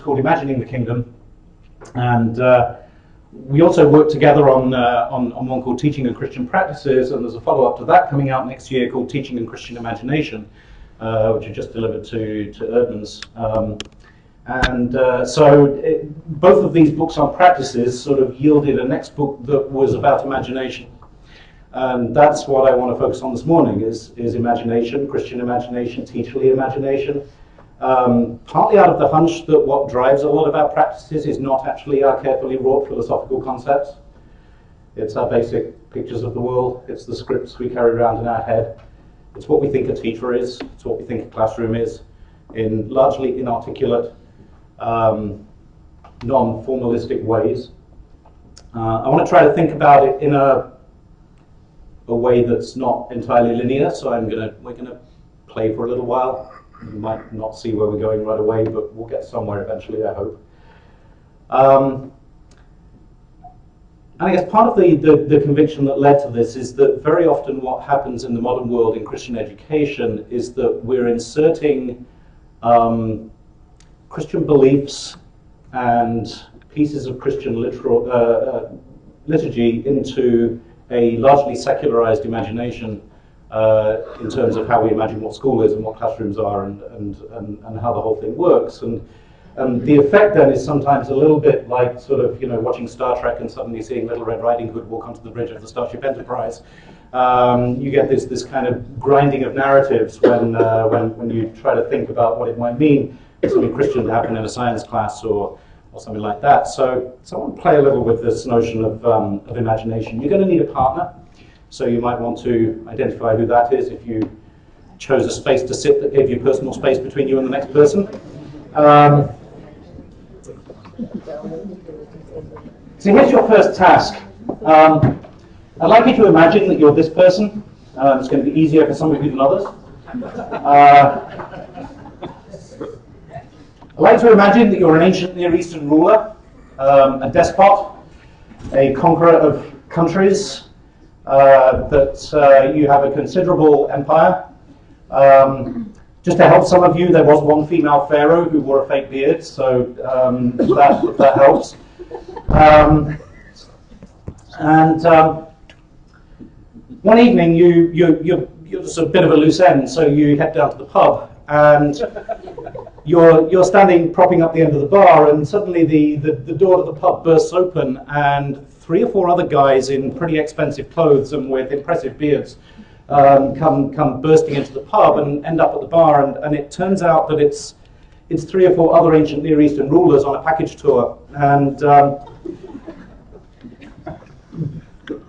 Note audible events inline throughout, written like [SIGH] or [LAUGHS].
called Imagining the Kingdom. And uh, we also work together on, uh, on, on, one called Teaching and Christian Practices, and there's a follow up to that coming out next year called Teaching and Christian Imagination, uh, which I just delivered to, to Eerdmans. Um, and uh, so it, both of these books on practices sort of yielded a next book that was about imagination. And that's what I want to focus on this morning is, is imagination, Christian imagination, teacherly imagination. Um, partly out of the hunch that what drives a lot of our practices is not actually our carefully wrought philosophical concepts. It's our basic pictures of the world. It's the scripts we carry around in our head. It's what we think a teacher is. It's what we think a classroom is in largely inarticulate, um, non-formalistic ways. Uh, I want to try to think about it in a, a way that's not entirely linear, so I'm gonna, we're going to play for a little while. You might not see where we're going right away, but we'll get somewhere eventually, I hope. Um, and I guess part of the, the, the, conviction that led to this is that very often what happens in the modern world in Christian education is that we're inserting um, Christian beliefs and pieces of Christian literal, uh, uh, liturgy into a largely secularized imagination uh, in terms of how we imagine what school is and what classrooms are and, and, and, and how the whole thing works. And, and the effect then is sometimes a little bit like sort of, you know, watching Star Trek and suddenly seeing Little Red Riding Hood walk onto the bridge of the Starship Enterprise. Um, you get this, this kind of grinding of narratives when, uh, when, when you try to think about what it might mean for something Christian to happen in a science class or, or something like that. So, so I want to play a little with this notion of, um, of imagination. You're going to need a partner. So you might want to identify who that is if you chose a space to sit that gave you personal space between you and the next person. Um, so here's your first task. Um, I'd like you to imagine that you're this person. Uh, it's going to be easier for some of you than others. Uh, I'd like to imagine that you're an ancient Near Eastern ruler, um, a despot, a conqueror of countries, that uh, you have a considerable empire. Um, just to help some of you, there was one female pharaoh who wore a fake beard, so um, that, that helps. Um, and um, one evening, you, you, you're, you're just a bit of a loose end, so you head down to the pub, and you're, you're standing propping up the end of the bar, and suddenly the, the, the door to the pub bursts open, and three or four other guys in pretty expensive clothes and with impressive beards um, come, come bursting into the pub and end up at the bar. And, and it turns out that it's, it's three or four other ancient Near Eastern rulers on a package tour. And um,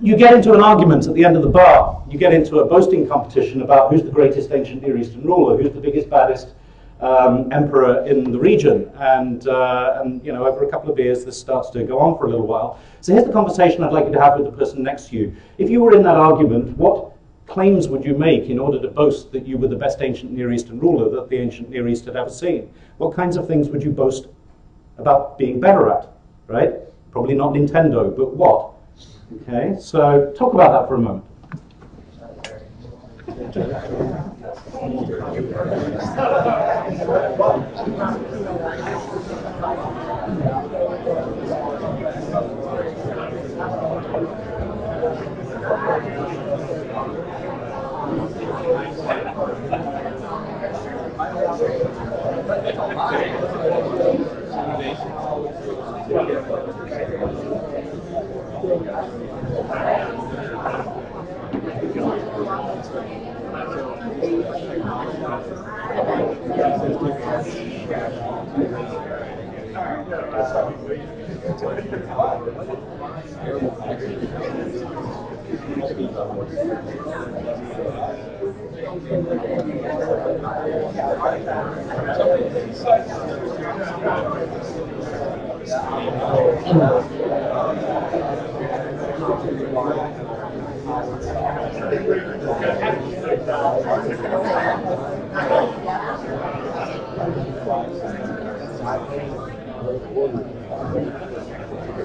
you get into an argument at the end of the bar. You get into a boasting competition about who's the greatest ancient Near Eastern ruler, who's the biggest, baddest, um, emperor in the region. And, uh, and, you know, over a couple of beers, this starts to go on for a little while. So here's the conversation I'd like you to have with the person next to you. If you were in that argument, what claims would you make in order to boast that you were the best ancient Near Eastern ruler that the ancient Near East had ever seen? What kinds of things would you boast about being better at, right? Probably not Nintendo, but what? Okay, so talk about that for a moment. Thank [LAUGHS] [LAUGHS] you.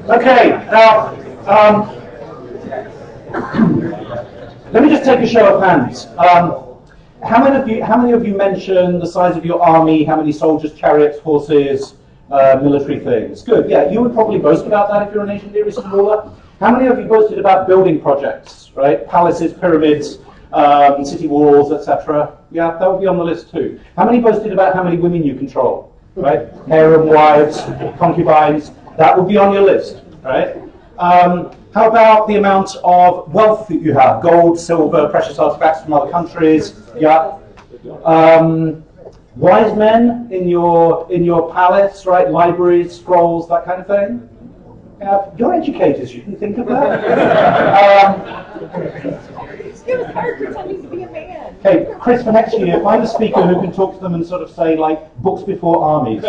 Okay, now, um, let me just take a show of hands. Um, how many of you? How many of you mentioned the size of your army? How many soldiers, chariots, horses, uh, military things. Good, yeah, you would probably boast about that if you're an ancient Near Eastern ruler. How many of you boasted about building projects, right? Palaces, pyramids, um, city walls, etc. Yeah, that would be on the list too. How many boasted about how many women you control, right? Harem wives, concubines, that would be on your list, right? Um, how about the amount of wealth that you have? Gold, silver, precious artifacts from other countries. Yeah. Um, wise men in your in your palace, right? Libraries, scrolls, that kind of thing. Yeah, you're educators. You can think of that. [LAUGHS] um, it was hard pretending to be a man. Okay, Chris, for next year, find a speaker who can talk to them and sort of say, like, books before armies. [LAUGHS]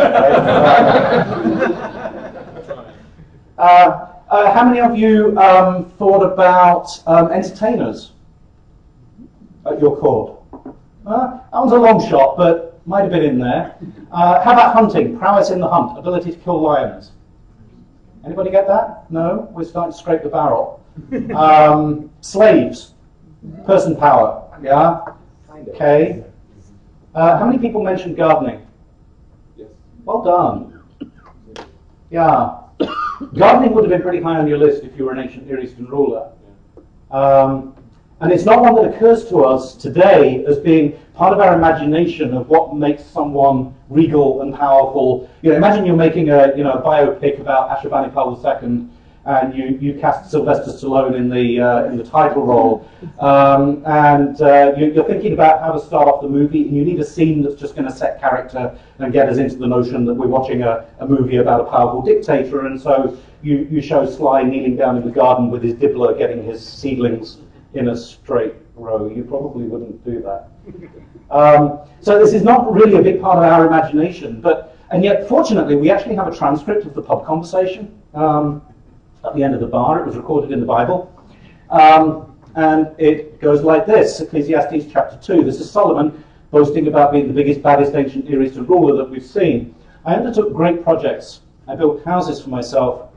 uh, uh, how many of you um, thought about um, entertainers at your court? Uh, that was a long shot, but might have been in there. Uh, how about hunting? Prowess in the hunt, ability to kill lions. Anybody get that? No? We're starting to scrape the barrel. [LAUGHS] Um, slaves, person power. Yeah? Okay. Uh, how many people mentioned gardening? Yes. Well done. Yeah. Gardening would have been pretty high on your list if you were an ancient Near Eastern ruler. Um, and it's not one that occurs to us today as being part of our imagination of what makes someone regal and powerful. You know, imagine you're making a you know a biopic about Ashurbanipal II and you, you cast Sylvester Stallone in the uh, in the title role, um, and uh, you, are thinking about how to start off the movie, and you need a scene that's just going to set character and get us into the notion that we're watching a, a movie about a powerful dictator, and so you, you show Sly kneeling down in the garden with his dibbler, getting his seedlings in a straight row. You probably wouldn't do that. Um, so this is not really a big part of our imagination, but and yet fortunately we actually have a transcript of the pub conversation. Um, at the end of the bar. It was recorded in the Bible. Um, and it goes like this Ecclesiastes chapter 2. This is Solomon boasting about being the biggest, baddest ancient Near Eastern ruler that we've seen. I undertook great projects. I built houses for myself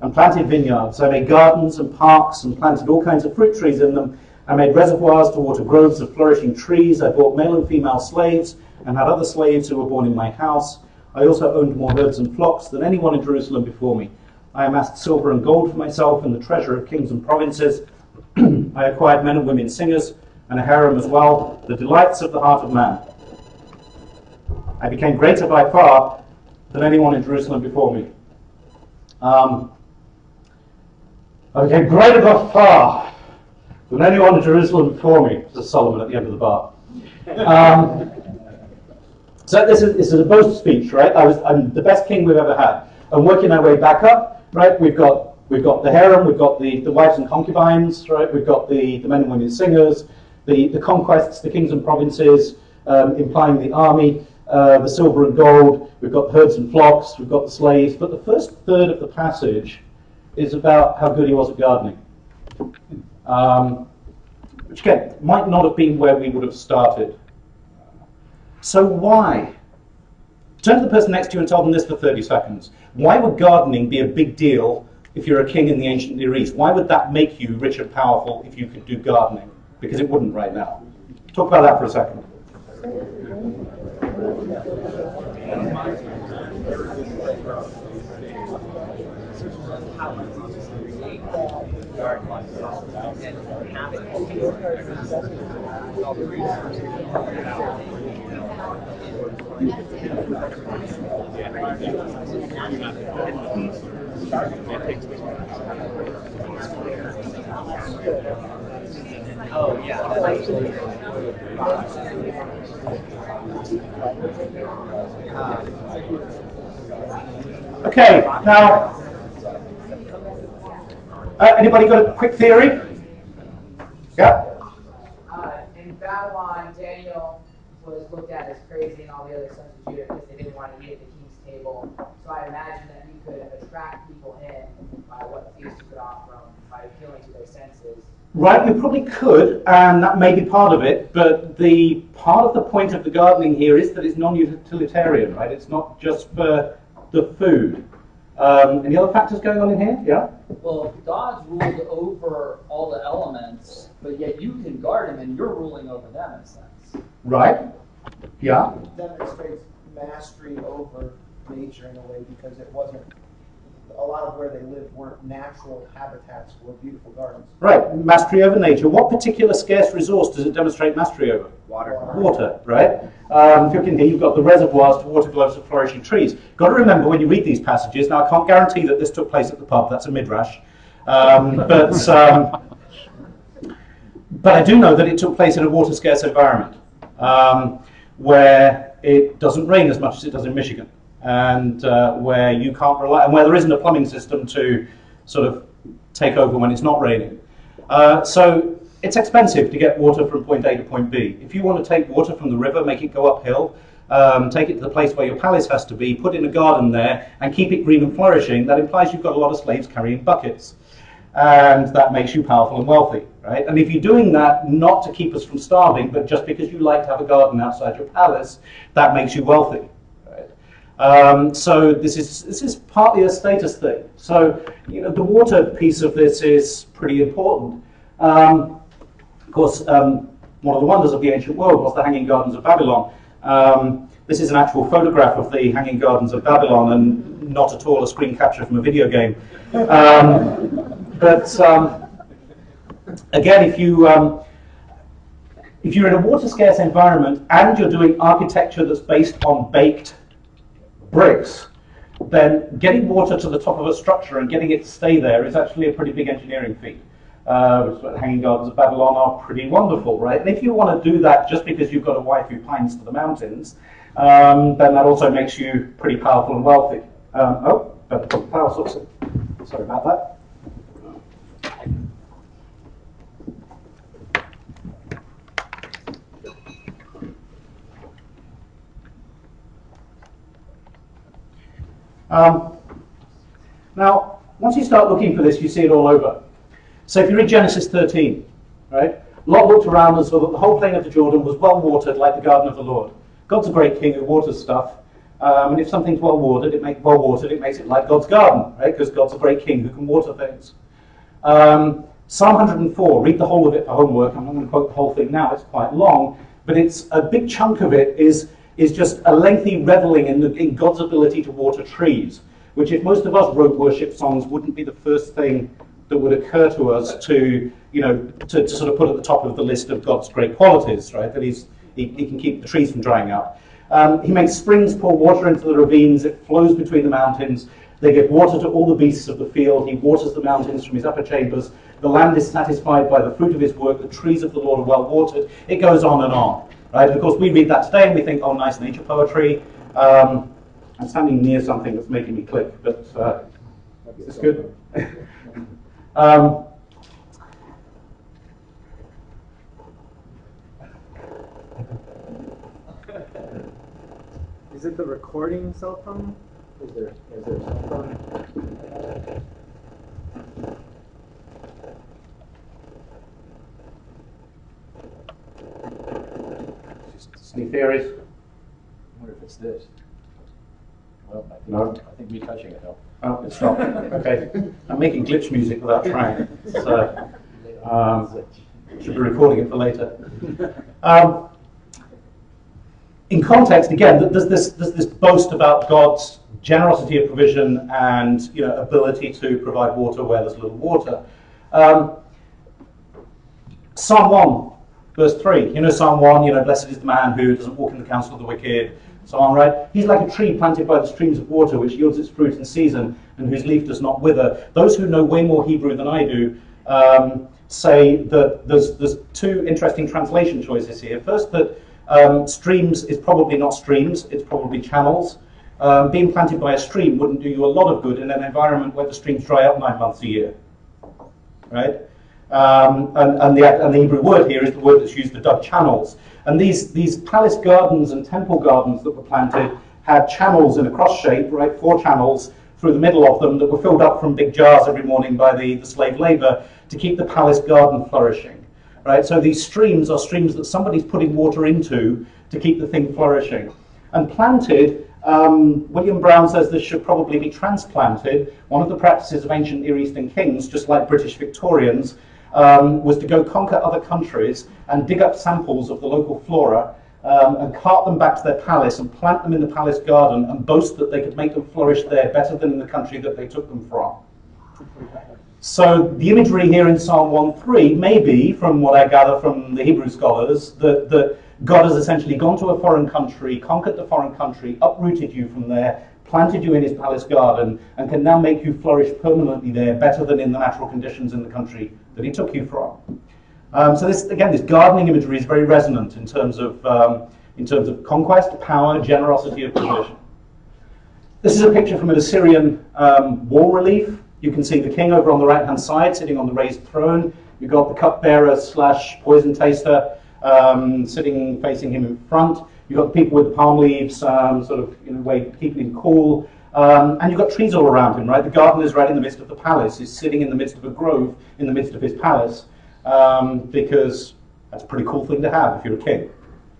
and planted vineyards. I made gardens and parks and planted all kinds of fruit trees in them. I made reservoirs to water groves of flourishing trees. I bought male and female slaves and had other slaves who were born in my house. I also owned more herds and flocks than anyone in Jerusalem before me. I amassed silver and gold for myself and the treasure of kings and provinces. [CLEARS THROAT] I acquired men and women singers and a harem as well, the delights of the heart of man. I became greater by far than anyone in Jerusalem before me. Um, I became greater by far than anyone in Jerusalem before me, says Solomon at the end of the bar. Um, so this is, this is a boast speech, right? I was, I'm the best king we've ever had. I'm working my way back up right? We've got we've got the harem, we've got the, the wives and concubines, right? We've got the, the men and women singers, the, the conquests, the kings and provinces, um, implying the army, uh, the silver and gold, we've got herds and flocks, we've got the slaves. But the first third of the passage is about how good he was at gardening. Um, which again might not have been where we would have started. So why? Turn to the person next to you and tell them this for 30 seconds. Why would gardening be a big deal if you're a king in the ancient Near East? Why would that make you rich and powerful if you could do gardening? Because it wouldn't right now. Talk about that for a second. Okay, now, uh, anybody got a quick theory? Yeah? Uh, in Babylon, Daniel was looked at as crazy and all the other sons of Judah because they didn't want to eat at the king's table. So I imagine that you could attract people in by what feast you could offer them, by appealing to their senses. Right, we probably could, and that may be part of it, but the part of the point of the gardening here is that it's non-utilitarian, right? It's not just for the food. Um, any other factors going on in here? Yeah? Well, God's ruled over all the elements, but yet you can guard them and you're ruling over them in a sense. Right? Yeah? Demonstrates mastery over nature in a way because it wasn't, a lot of where they lived weren't natural habitats for beautiful gardens. Right, mastery over nature. What particular scarce resource does it demonstrate mastery over? Water. Water, right? Um, if you're looking here, you've got the reservoirs to water globes of flourishing trees. Got to remember when you read these passages, now I can't guarantee that this took place at the pub, that's a midrash. Um, [LAUGHS] but, um, but I do know that it took place in a water scarce environment um, where it doesn't rain as much as it does in Michigan and uh, where you can't rely, and where there isn't a plumbing system to sort of take over when it's not raining. Uh, so it's expensive to get water from point A to point B. If you want to take water from the river, make it go uphill, um, take it to the place where your palace has to be, put in a garden there, and keep it green and flourishing, that implies you've got a lot of slaves carrying buckets. And that makes you powerful and wealthy, right? And if you're doing that not to keep us from starving, but just because you like to have a garden outside your palace, that makes you wealthy. right? Um, so this is this is partly a status thing. So you know the water piece of this is pretty important. Um, of course, um, one of the wonders of the ancient world was the Hanging Gardens of Babylon. Um, this is an actual photograph of the Hanging Gardens of Babylon, and not at all a screen capture from a video game. But um, again, if you um, if you're in a water scarce environment and you're doing architecture that's based on baked bricks, then getting water to the top of a structure and getting it to stay there is actually a pretty big engineering feat. Uh, the Hanging Gardens of Babylon are pretty wonderful, right? And if you want to do that just because you've got a wife who pines to the mountains, um, then that also makes you pretty powerful and wealthy. Um, oh, power source. Sorry about that. Um, now, once you start looking for this, you see it all over. So if you read Genesis 13, right, Lot looked around and saw that the whole plain of the Jordan was well watered like the garden of the Lord. God's a great king who waters stuff. Um, and if something's well watered, it make well watered, it makes it like God's garden, right? Because God's a great king who can water things. Um, Psalm 104, read the whole of it for homework. I'm not going to quote the whole thing now, it's quite long, but it's a big chunk of it is, is just a lengthy reveling in, the, in God's ability to water trees, which if most of us wrote worship songs wouldn't be the first thing that would occur to us to, you know, to, to sort of put at the top of the list of God's great qualities, right? That he's, he, he can keep the trees from drying up. Um, he makes springs pour water into the ravines. It flows between the mountains. They give water to all the beasts of the field. He waters the mountains from his upper chambers. The land is satisfied by the fruit of his work. The trees of the Lord are well watered. It goes on and on. Right? And of course, we read that today and we think, oh, nice nature poetry. Um, I'm standing near something that's making me click, but uh, is this good? [LAUGHS] um, Is it the recording cell phone? Is there is there a cell phone? Any theories? I wonder if it's this. Well, I think, No. I think me touching it helped. Oh, it's not. Okay. I'm making glitch music without trying. So, um, should be recording it for later. Um, in context, again, there's this, there's this boast about God's generosity of provision and you know, ability to provide water where there's little water. Um, Psalm 1, verse 3. You know Psalm 1, you know, blessed is the man who doesn't walk in the counsel of the wicked, so on, right? He's like a tree planted by the streams of water, which yields its fruit in season, and whose leaf does not wither. Those who know way more Hebrew than I do um, say that there's, there's two interesting translation choices here. First, that um, streams is probably not streams, it's probably channels. Um, being planted by a stream wouldn't do you a lot of good in an environment where the streams dry up nine months a year, right? Um, and, and, the, and the Hebrew word here is the word that's used for dug channels. And these, these palace gardens and temple gardens that were planted had channels in a cross shape, right, four channels through the middle of them that were filled up from big jars every morning by the, the slave labor to keep the palace garden flourishing. Right? So these streams are streams that somebody's putting water into to keep the thing flourishing. And planted, um, William Brown says this should probably be transplanted. One of the practices of ancient Near Eastern kings, just like British Victorians, um, was to go conquer other countries and dig up samples of the local flora um, and cart them back to their palace and plant them in the palace garden and boast that they could make them flourish there better than in the country that they took them from. So the imagery here in Psalm 1.3 may be, from what I gather from the Hebrew scholars, that, that God has essentially gone to a foreign country, conquered the foreign country, uprooted you from there, planted you in his palace garden, and can now make you flourish permanently there better than in the natural conditions in the country that he took you from. Um, so this, again, this gardening imagery is very resonant in terms of, um, in terms of conquest, power, generosity of provision. This is a picture from an Assyrian um, wall relief. You can see the king over on the right-hand side, sitting on the raised throne. You've got the cupbearer slash poison taster um, sitting facing him in front. You've got the people with the palm leaves, um, sort of in a way keeping him cool. Um, and you've got trees all around him, right? The garden is right in the midst of the palace. He's sitting in the midst of a grove in the midst of his palace um, because that's a pretty cool thing to have if you're a king.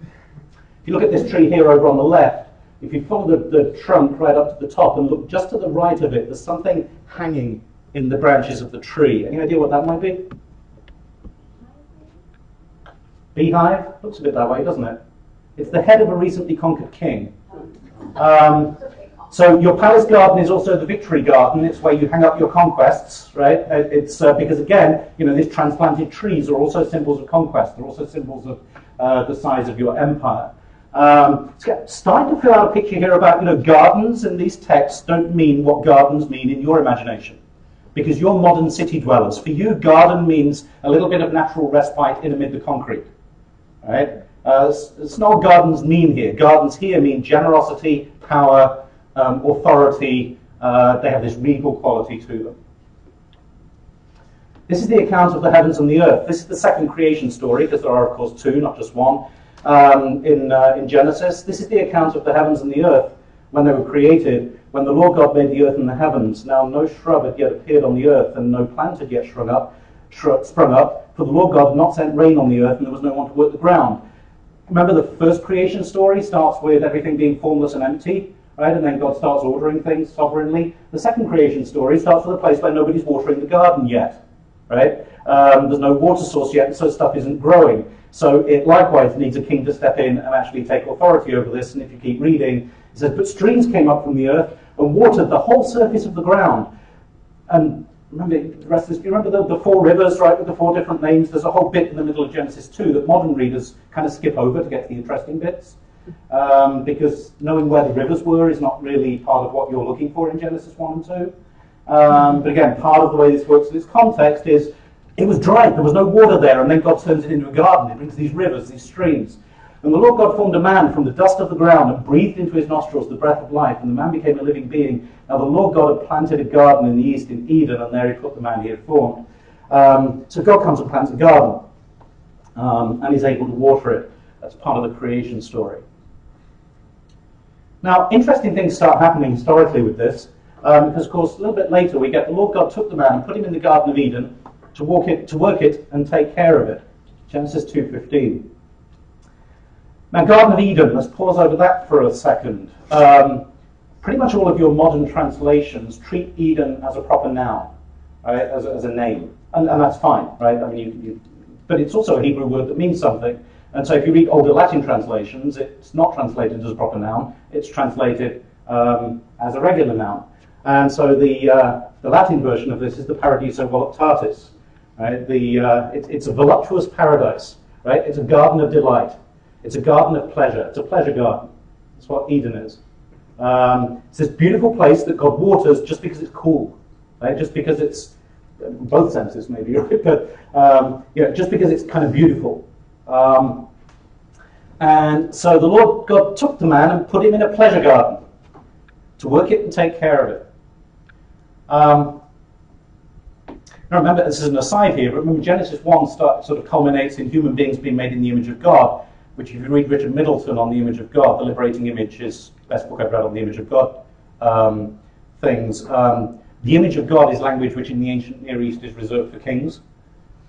If you look at this tree here over on the left, if you follow the, the trunk right up to the top and look just to the right of it, there's something hanging in the branches of the tree. Any idea what that might be? Beehive? Looks a bit that way, doesn't it? It's the head of a recently conquered king. Um, so your palace garden is also the victory garden. It's where you hang up your conquests, right? Uh, it's uh, because again, you know, these transplanted trees are also symbols of conquest. They're also symbols of uh, the size of your empire. Um, starting to fill out a picture here about, you know, gardens in these texts don't mean what gardens mean in your imagination. Because you're modern city dwellers. For you, garden means a little bit of natural respite in amid the concrete. Right? Uh, it's not gardens mean here. Gardens here mean generosity, power, um, authority, uh, they have this regal quality to them. This is the account of the heavens and the earth. This is the second creation story, because there are, of course, two, not just one, um, in, uh, in Genesis. This is the account of the heavens and the earth when they were created, when the Lord God made the earth and the heavens. Now no shrub had yet appeared on the earth, and no plant had yet up, sprung up, for the Lord God had not sent rain on the earth, and there was no one to work the ground. Remember the first creation story starts with everything being formless and empty right? And then God starts ordering things sovereignly. The second creation story starts with a place where nobody's watering the garden yet, right? Um, there's no water source yet, so stuff isn't growing. So it likewise needs a king to step in and actually take authority over this. And if you keep reading, it says, But streams came up from the earth and watered the whole surface of the ground. And remember the rest of this, you remember the, the four rivers, right, with the four different names? There's a whole bit in the middle of Genesis 2 that modern readers kind of skip over to get to the interesting bits um, because knowing where the rivers were is not really part of what you're looking for in Genesis 1 and 2. Um, but again, part of the way this works in its context is it was dry, there was no water there, and then God turns it into a garden. It brings these rivers, these streams. And the Lord God formed a man from the dust of the ground and breathed into his nostrils the breath of life, and the man became a living being. Now the Lord God had planted a garden in the east in Eden, and there he put the man he had formed. Um, so God comes and plants a garden, um, and he's able to water it. That's part of the creation story. Now, interesting things start happening historically with this, um, because of course, a little bit later we get the Lord God took the man and put him in the Garden of Eden to, walk it, to work it and take care of it. Genesis 2.15. Now, Garden of Eden, let's pause over that for a second. Um, pretty much all of your modern translations treat Eden as a proper noun, right, as, as a name. And, and that's fine, right? I mean, you, you, but it's also a Hebrew word that means something. And so if you read older Latin translations, it's not translated as a proper noun, it's translated um, as a regular noun. And so the, uh, the Latin version of this is the Paradiso Voluptatis. Right? The, uh, it, it's a voluptuous paradise. Right? It's a garden of delight. It's a garden of pleasure. It's a pleasure garden. That's what Eden is. Um, it's this beautiful place that God waters just because it's cool. Right? Just because it's, both senses maybe, [LAUGHS] but um, yeah, just because it's kind of beautiful. Um, and so the Lord God took the man and put him in a pleasure garden to work it and take care of it. Um, now remember, this is an aside here, but remember Genesis 1 start, sort of culminates in human beings being made in the image of God, which if you read Richard Middleton on the image of God, the liberating image is best book I've read on the image of God um, things. Um, the image of God is language which in the ancient Near East is reserved for kings.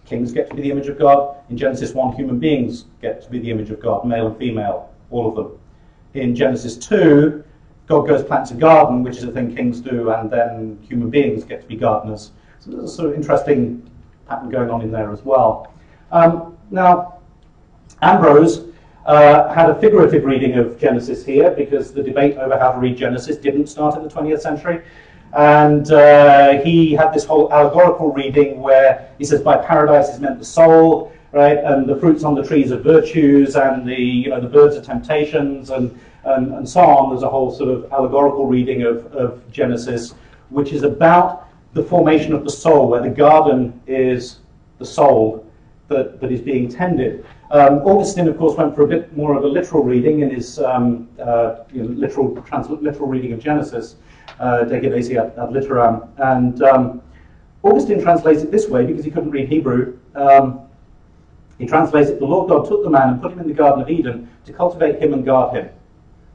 Kings get to be the image of God. In Genesis 1, human beings get to be the image of God, male and female, all of them. In Genesis 2, God goes plants a garden, which is a thing kings do, and then human beings get to be gardeners. So there's a sort of interesting pattern going on in there as well. Um, now, Ambrose uh, had a figurative reading of Genesis here because the debate over how to read Genesis didn't start in the 20th century. And uh, he had this whole allegorical reading where he says by paradise is meant the soul, right, and the fruits on the trees are virtues, and the you know the birds are temptations, and and, and so on. There's a whole sort of allegorical reading of, of Genesis, which is about the formation of the soul, where the garden is the soul that, that is being tended. Um, Augustine, of course, went for a bit more of a literal reading in his um, uh, you know, literal, trans- literal reading of Genesis, uh, ad, ad Litteram. And um, Augustine translates it this way because he couldn't read Hebrew. Um, he translates it, the Lord God took the man and put him in the Garden of Eden to cultivate him and guard him.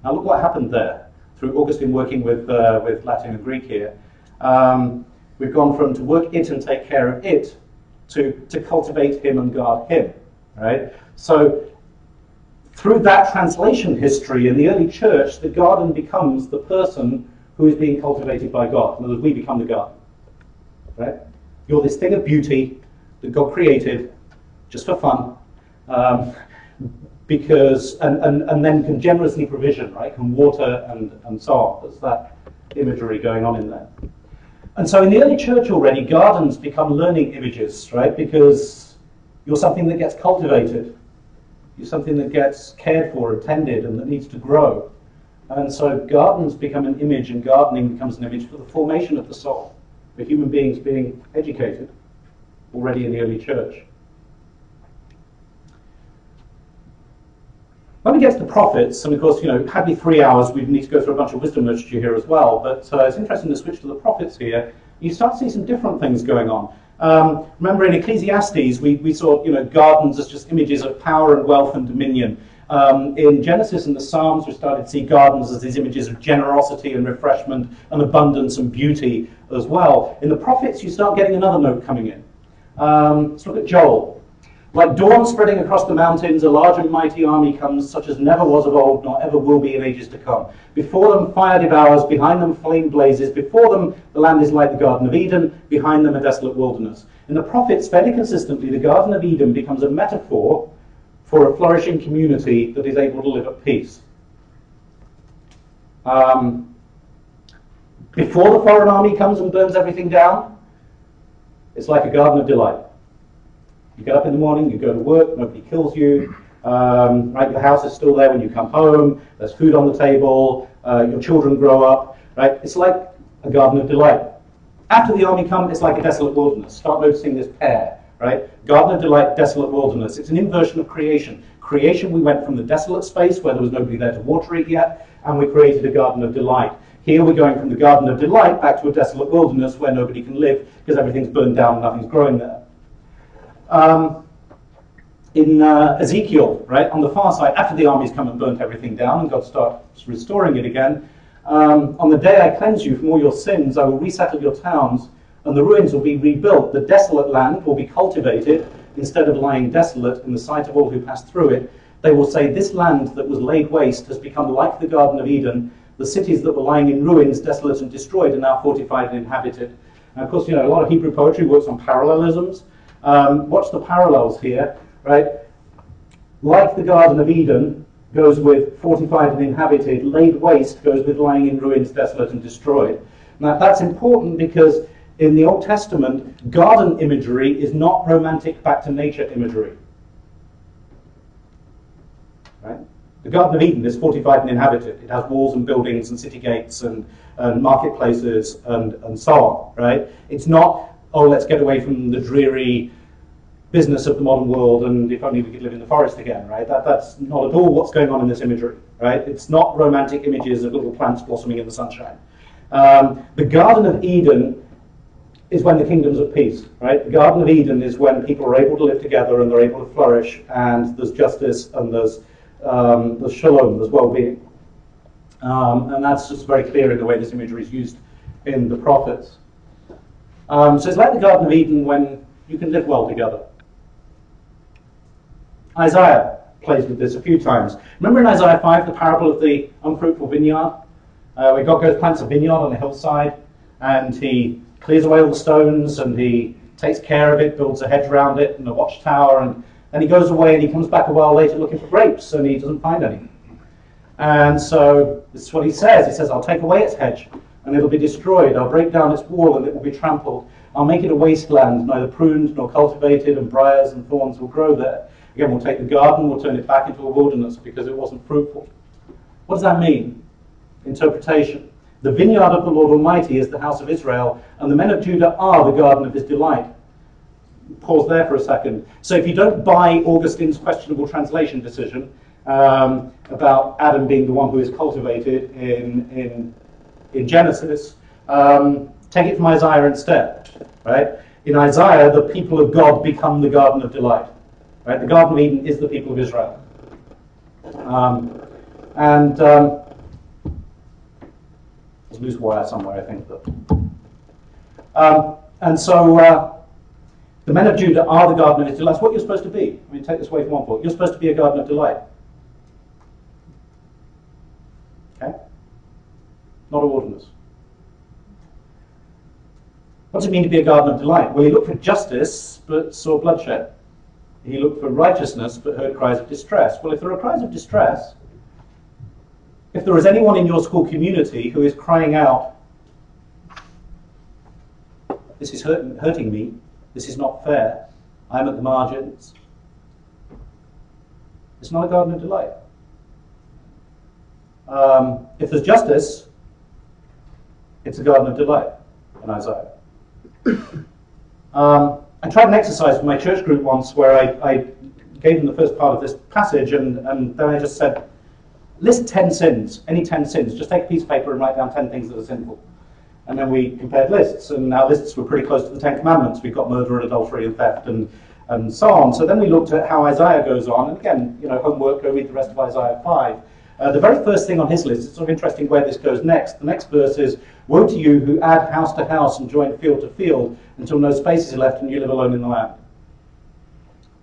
Now look what happened there through Augustine working with, uh, with Latin and Greek here. Um, we've gone from to work it and take care of it to, to cultivate him and guard him. Right? So through that translation history in the early church, the garden becomes the person who is being cultivated by God. In other words, we become the garden. Right? You're this thing of beauty that God created just for fun. Um, because and, and, and then can generously provision, right? Can water and, and so on. There's that imagery going on in there. And so in the early church already, gardens become learning images, right? Because you're something that gets cultivated. You're something that gets cared for attended, and that needs to grow. And so gardens become an image and gardening becomes an image for the formation of the soul, for human beings being educated already in the early church. When we get to the prophets, and of course, you know, had we three hours, we'd need to go through a bunch of wisdom literature here as well, but uh, it's interesting to switch to the prophets here. You start to see some different things going on. Um, remember in Ecclesiastes, we, we saw, you know, gardens as just images of power and wealth and dominion. Um, in Genesis and the Psalms, we started to see gardens as these images of generosity and refreshment and abundance and beauty as well. In the prophets, you start getting another note coming in. Um, let's look at Joel. Like dawn spreading across the mountains, a large and mighty army comes, such as never was of old, nor ever will be in ages to come. Before them fire devours, behind them flame blazes, before them the land is like the Garden of Eden, behind them a desolate wilderness. In the prophets, fairly consistently, the Garden of Eden becomes a metaphor for a flourishing community that is able to live at peace. Um, before the foreign army comes and burns everything down, it's like a garden of delight. You get up in the morning, you go to work, nobody kills you, um, right? Your house is still there when you come home. There's food on the table. Uh, your children grow up, right? It's like a garden of delight. After the army come, it's like a desolate wilderness. Start noticing this pair, right? Garden of delight, desolate wilderness. It's an inversion of creation. Creation, we went from the desolate space where there was nobody there to water it yet, and we created a garden of delight. Here we're going from the garden of delight back to a desolate wilderness where nobody can live because everything's burned down and nothing's growing there. Um, in uh, Ezekiel, right, on the far side, after the armies come and burnt everything down and God starts restoring it again, um, on the day I cleanse you from all your sins, I will resettle your towns, and the ruins will be rebuilt. The desolate land will be cultivated instead of lying desolate in the sight of all who pass through it. They will say, This land that was laid waste has become like the Garden of Eden. The cities that were lying in ruins, desolate and destroyed, are now fortified and inhabited. And of course, you know, a lot of Hebrew poetry works on parallelisms. Um, watch the parallels here, right? Like the Garden of Eden goes with fortified and inhabited, laid waste goes with lying in ruins, desolate and destroyed. Now that's important because in the Old Testament, garden imagery is not romantic back to nature imagery. Right? The Garden of Eden is fortified and inhabited. It has walls and buildings and city gates and, and marketplaces and, and so on. Right? It's not oh, let's get away from the dreary business of the modern world and if only we could live in the forest again, right? That, that's not at all what's going on in this imagery, right? It's not romantic images of little plants blossoming in the sunshine. Um, the Garden of Eden is when the kingdom's at peace, right? The Garden of Eden is when people are able to live together and they're able to flourish and there's justice and there's, um, there's shalom, there's well-being. Um, and that's just very clear in the way this imagery is used in the prophets. Um, so it's like the Garden of Eden when you can live well together. Isaiah plays with this a few times. Remember in Isaiah 5, the parable of the unfruitful vineyard, uh, where God goes plants a vineyard on a hillside, and he clears away all the stones, and he takes care of it, builds a hedge around it, and a watchtower, and And he goes away and he comes back a while later looking for grapes and he doesn't find any. And so this is what he says. He says, I'll take away its hedge and it'll be destroyed. I'll break down its wall and it will be trampled. I'll make it a wasteland, neither pruned nor cultivated, and briars and thorns will grow there. Again, we'll take the garden, we'll turn it back into a wilderness because it wasn't fruitful. What does that mean? Interpretation. The vineyard of the Lord Almighty is the house of Israel, and the men of Judah are the garden of his delight. Pause there for a second. So if you don't buy Augustine's questionable translation decision um, about Adam being the one who is cultivated in, in, in Genesis, um, take it from Isaiah instead. Right? In Isaiah, the people of God become the garden of delight. Right? The Garden of Eden is the people of Israel. Um, and um, there's a loose wire somewhere, I think. But, um, and so uh, the men of Judah are the garden of his delight. That's what you're supposed to be. I mean, take this away from one point. You're supposed to be a garden of delight. Okay? Not a wilderness. What does it mean to be a garden of delight? Well, he looked for justice, but saw bloodshed. He looked for righteousness, but heard cries of distress. Well, if there are cries of distress, if there is anyone in your school community who is crying out, this is hurt, hurting me, this is not fair, I'm at the margins, it's not a garden of delight. Um, if there's justice, it's a garden of delight in Isaiah. Um, I tried an exercise with my church group once where I, I gave them the first part of this passage and, and then I just said, list 10 sins, any 10 sins. Just take a piece of paper and write down 10 things that are sinful. And then we compared lists, and our lists were pretty close to the Ten Commandments. We've got murder and adultery and theft and, and so on. So then we looked at how Isaiah goes on, and again, you know, homework, go read the rest of Isaiah 5. Uh, the very first thing on his list, it's sort of interesting where this goes next. The next verse is, Woe to you who add house to house and join field to field until no space is left and you live alone in the land.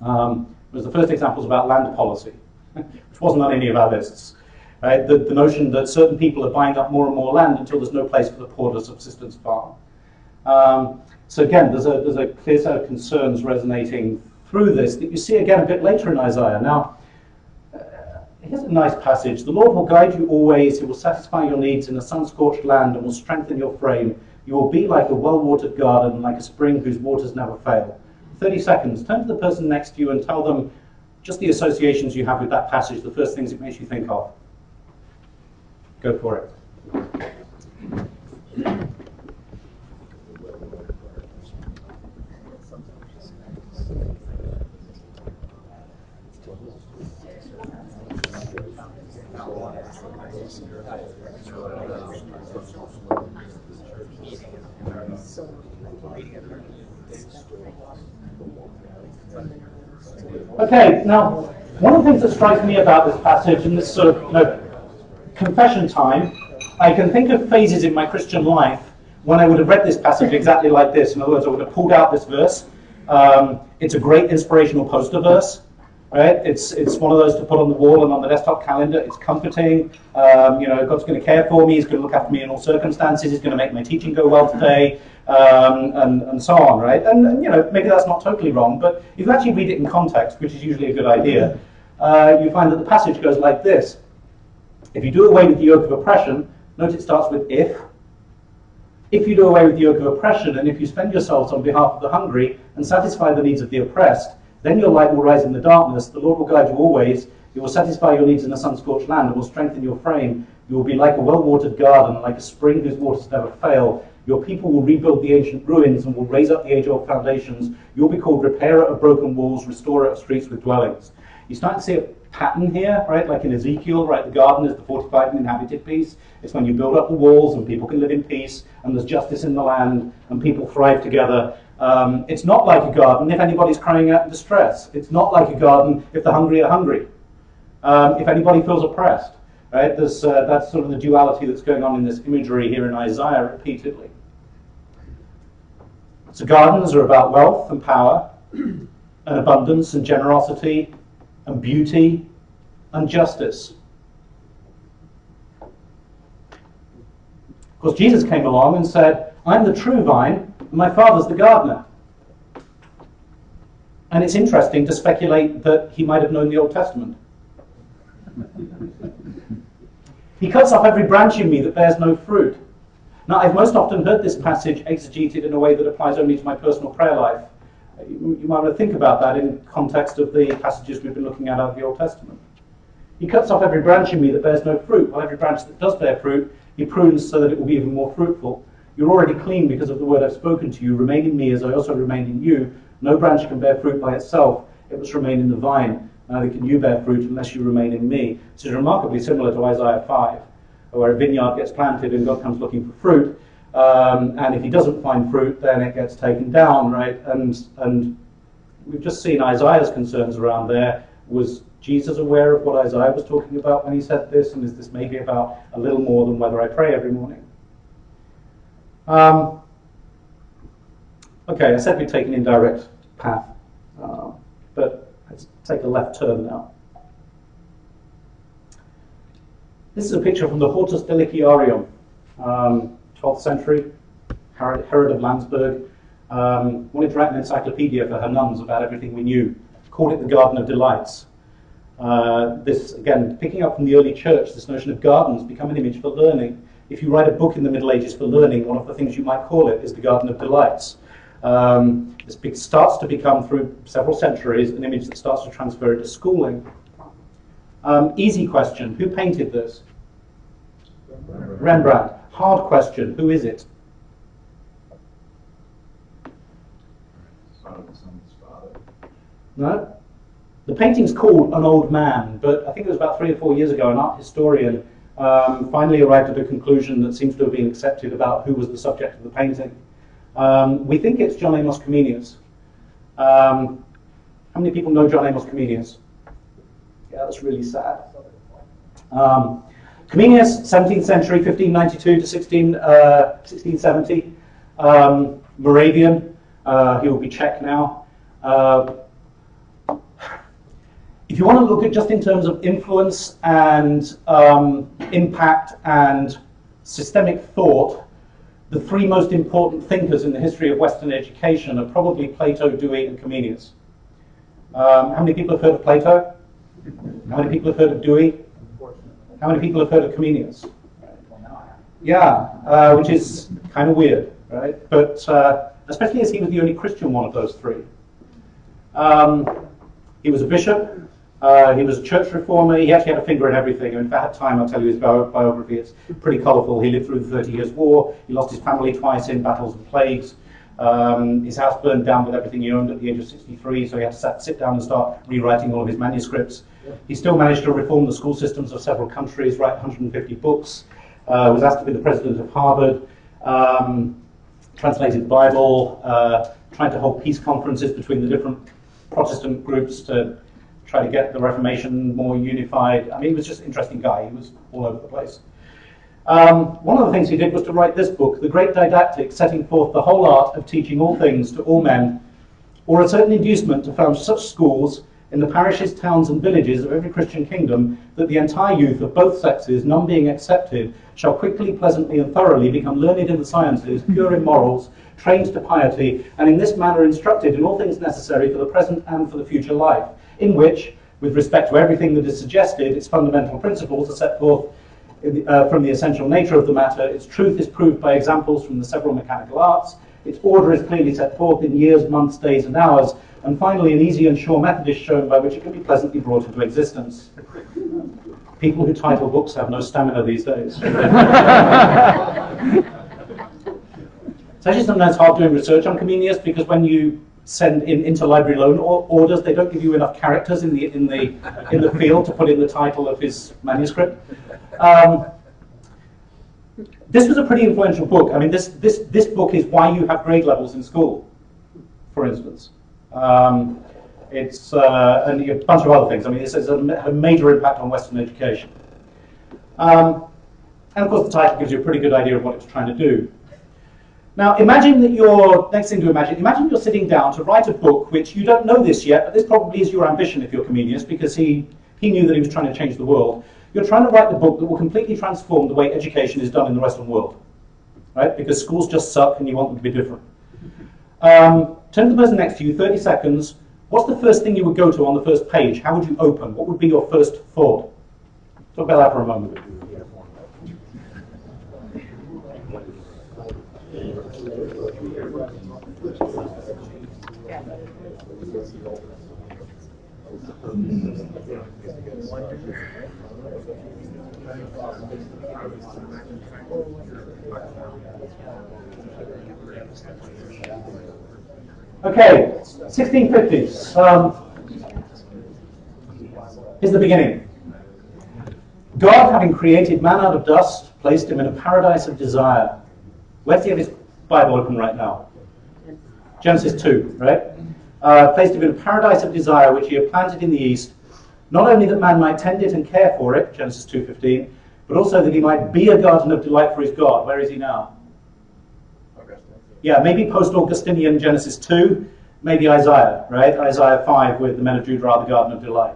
Um, was the first example is about land policy, [LAUGHS] which wasn't on any of our lists. Right? The, the, notion that certain people are buying up more and more land until there's no place for the poor to subsistence farm. Um, so again, there's a, there's a clear set of concerns resonating through this that you see again a bit later in Isaiah. Now, uh, here's a nice passage. The Lord will guide you always. He will satisfy your needs in a sun-scorched land and will strengthen your frame. You will be like a well-watered garden, like a spring whose waters never fail. 30 seconds. Turn to the person next to you and tell them just the associations you have with that passage, the first things it makes you think of. Go for it. Okay, now, one of the things that strikes me about this passage and this sort of you know, confession time, I can think of phases in my Christian life when I would have read this passage exactly like this. In other words, I would have pulled out this verse. Um, it's a great inspirational poster verse. Right? It's it's one of those to put on the wall and on the desktop calendar. It's comforting. Um, you know, God's going to care for me. He's going to look after me in all circumstances. He's going to make my teaching go well today, um, and and so on. Right? And, and, you know, maybe that's not totally wrong, but if you actually read it in context, which is usually a good idea, uh, you find that the passage goes like this: If you do away with the yoke of oppression, note it starts with if. If you do away with the yoke of oppression, and if you spend yourselves on behalf of the hungry and satisfy the needs of the oppressed then your light will rise in the darkness. The Lord will guide you always. He will satisfy your needs in a sun-scorched land and will strengthen your frame. You will be like a well-watered garden, like a spring whose waters never fail. Your people will rebuild the ancient ruins and will raise up the age-old foundations. You'll be called repairer of broken walls, restorer of streets with dwellings. You start to see a pattern here, right? Like in Ezekiel, right? The garden is the fortified and inhabited piece. It's when you build up the walls and people can live in peace and there's justice in the land and people thrive together. Um, it's not like a garden if anybody's crying out in distress. It's not like a garden if the hungry are hungry. Um, if anybody feels oppressed, right? There's, uh, that's sort of the duality that's going on in this imagery here in Isaiah repeatedly. So gardens are about wealth and power, [CLEARS THROAT] and abundance and generosity, and beauty and justice. Of course, Jesus came along and said, I'm the true vine, and my father's the gardener. and it's interesting to speculate that he might have known the Old Testament. [LAUGHS] he cuts off every branch in me that bears no fruit. Now, I've most often heard this passage exegeted in a way that applies only to my personal prayer life. You, might want to think about that in context of the passages we've been looking at out of the Old Testament. He cuts off every branch in me that bears no fruit, while every branch that does bear fruit, he prunes so that it will be even more fruitful. You're already clean because of the word I've spoken to you. Remain in me as I also remain in you. No branch can bear fruit by itself. It must remain in the vine. Neither can you bear fruit unless you remain in me. This is remarkably similar to Isaiah 5, where a vineyard gets planted and God comes looking for fruit. Um, and if he doesn't find fruit, then it gets taken down, right? And, and we've just seen Isaiah's concerns around there. Was Jesus aware of what Isaiah was talking about when he said this? And is this maybe about a little more than whether I pray every morning? Um, okay, I said we'd take an indirect path, uh, but let's take a left turn now. This is a picture from the Hortus Deliciarum, um, 12th century, Herrad, of Landsberg. Um, wanted to write an encyclopedia for her nuns about everything we knew. Called it the Garden of Delights. Uh, this, again, picking up from the early church, this notion of gardens become an image for learning. If you write a book in the Middle Ages for learning, one of the things you might call it is the Garden of Delights. Um, this starts to become, through several centuries, an image that starts to transfer into schooling. Um, easy question who painted this? Rembrandt. Rembrandt. Hard question who is it? No? The painting's called An Old Man, but I think it was about three or four years ago, an art historian um, finally arrived at a conclusion that seems to have been accepted about who was the subject of the painting. Um, we think it's John Amos Comenius. Um, how many people know John Amos Comenius? Yeah, that's really sad. Um, Comenius, 17th century, 1592 to 16, uh, 1670. Um, Moravian, uh, he will be Czech now. Uh, if you want to look at just in terms of influence and um, impact and systemic thought, the three most important thinkers in the history of Western education are probably Plato, Dewey, and Comenius. Um, how many people have heard of Plato? How many people have heard of Dewey? How many people have heard of Comenius? Yeah, uh, which is kind of weird, right? But uh, especially as he was the only Christian one of those three. Um, he was a bishop. Uh, he was a church reformer. He actually had a finger in everything. Mean, if I had time, I'll tell you his bio biography. It's pretty colourful. He lived through the Thirty Years' War. He lost his family twice in battles and plagues. Um, his house burned down with everything he owned at the age of 63, so he had to sat, sit down and start rewriting all of his manuscripts. He still managed to reform the school systems of several countries, write 150 books, uh, was asked to be the president of Harvard, um, translated the Bible, uh, tried to hold peace conferences between the different Protestant groups to try to get the Reformation more unified. I mean, he was just an interesting guy. He was all over the place. Um, one of the things he did was to write this book, The Great Didactic, setting forth the whole art of teaching all things to all men, or a certain inducement to found such schools in the parishes, towns, and villages of every Christian kingdom, that the entire youth of both sexes, none being excepted, shall quickly, pleasantly, and thoroughly become learned in the sciences, pure in morals, trained to piety, and in this manner instructed in all things necessary for the present and for the future life in which, with respect to everything that is suggested, its fundamental principles are set forth uh, from the essential nature of the matter, its truth is proved by examples from the several mechanical arts, its order is clearly set forth in years, months, days, and hours, and finally an easy and sure method is shown by which it can be pleasantly brought into existence. People who title books have no stamina these days. [LAUGHS] it's actually sometimes hard doing research on Comenius because when you send in interlibrary loan orders. They don't give you enough characters in the in the in the field to put in the title of his manuscript. Um, this was a pretty influential book. I mean, this this this book is why you have grade levels in school, for instance. Um, it's uh, and a bunch of other things. I mean, it's, it's a, a, major impact on Western education. Um, and of course, the title gives you a pretty good idea of what it's trying to do. Now, imagine that you're, next thing to imagine, imagine you're sitting down to write a book which you don't know this yet, but this probably is your ambition if you're Comenius, because he, he knew that he was trying to change the world. You're trying to write the book that will completely transform the way education is done in the Western world, right? Because schools just suck and you want them to be different. Um, turn to the person next to you, 30 seconds. What's the first thing you would go to on the first page? How would you open? What would be your first thought? Talk about that for a moment. Okay, 1650s. Um, here's the beginning. God, having created man out of dust, placed him in a paradise of desire. Where's he have his Bible open right now? Genesis 2, right? Uh, placed him in a paradise of desire which he had planted in the east, not only that man might tend it and care for it, Genesis 2.15, but also that he might be a garden of delight for his God. Where is he now? Yeah, maybe post-Augustinian Genesis 2, maybe Isaiah, right? Isaiah 5 with the men of Judah are the garden of delight.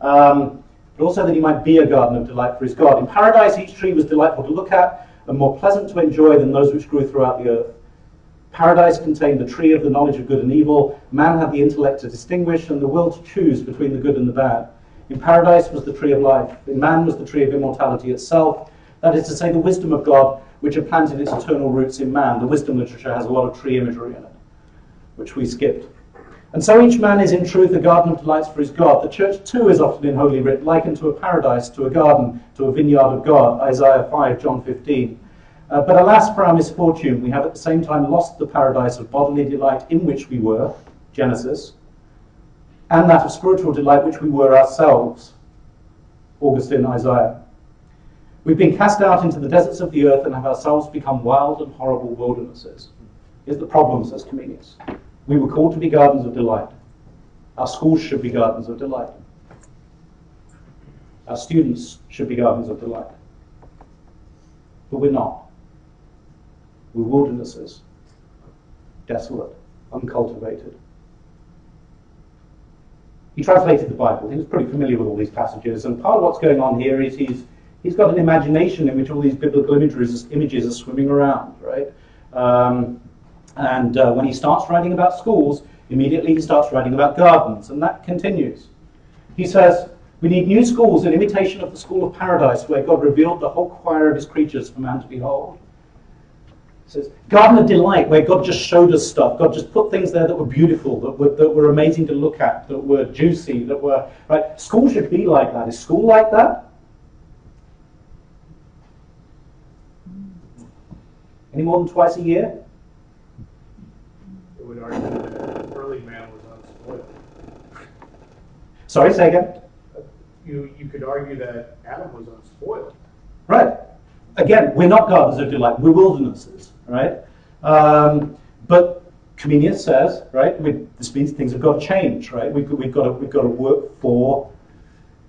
Um, but also that he might be a garden of delight for his God. In paradise, each tree was delightful to look at and more pleasant to enjoy than those which grew throughout the earth. Paradise contained the tree of the knowledge of good and evil. Man had the intellect to distinguish and the will to choose between the good and the bad. In paradise was the tree of life. In man was the tree of immortality itself. That is to say, the wisdom of God, which had planted its eternal roots in man. The wisdom literature has a lot of tree imagery in it, which we skipped. And so each man is in truth a garden of delights for his God. The church too is often in Holy Writ likened to a paradise, to a garden, to a vineyard of God. Isaiah 5, John 15. Uh, but alas for our misfortune, we have at the same time lost the paradise of bodily delight in which we were, Genesis, and that of spiritual delight which we were ourselves, Augustine, Isaiah. We've been cast out into the deserts of the earth and have ourselves become wild and horrible wildernesses. Is the problem, says Comenius. We were called to be gardens of delight. Our schools should be gardens of delight. Our students should be gardens of delight. But we're not. We're wildernesses, desolate, uncultivated. He translated the Bible. He was pretty familiar with all these passages, and part of what's going on here is he's he's got an imagination in which all these biblical images images are swimming around, right? Um, and uh, when he starts writing about schools, immediately he starts writing about gardens, and that continues. He says, We need new schools in imitation of the school of paradise, where God revealed the whole choir of his creatures for man to behold. He says, Garden of delight, where God just showed us stuff. God just put things there that were beautiful, that were, that were amazing to look at, that were juicy, that were, right? School should be like that. Is school like that? Any more than twice a year? It would argue that early man was unspoiled. Sorry, say again. You, you could argue that Adam was unspoiled. Right. Again, we're not gardens of delight, we're wildernesses, right? Um, but Comenius says, right, we, this means things have got to change, right? We've, we've, got to, we've got to work for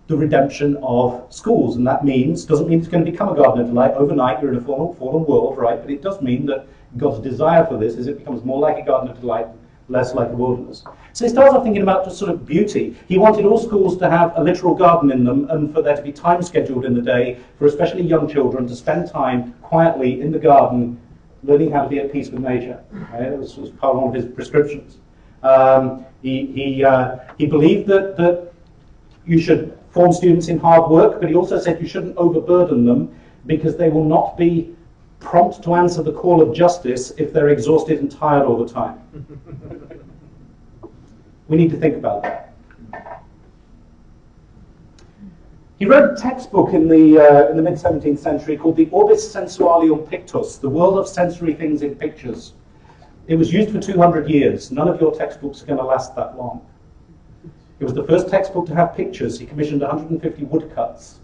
the redemption of schools, and that means, doesn't mean it's going to become a garden of delight overnight, you're in a fallen, fallen world, right? But it does mean that God's desire for this is it becomes more like a garden of delight, less like a wilderness. So he starts off thinking about just sort of beauty. He wanted all schools to have a literal garden in them and for there to be time scheduled in the day for especially young children to spend time quietly in the garden learning how to be at peace with nature. Was, was part of one of his prescriptions. Um, he, he, uh, he believed that, that you should form students in hard work, but he also said you shouldn't overburden them because they will not be prompt to answer the call of justice if they're exhausted and tired all the time. [LAUGHS] we need to think about that. He wrote a textbook in the, uh, in the mid 17th century called the Orbis Sensualium Pictus, the world of sensory things in pictures. It was used for 200 years. None of your textbooks are going to last that long. It was the first textbook to have pictures. He commissioned 150 woodcuts.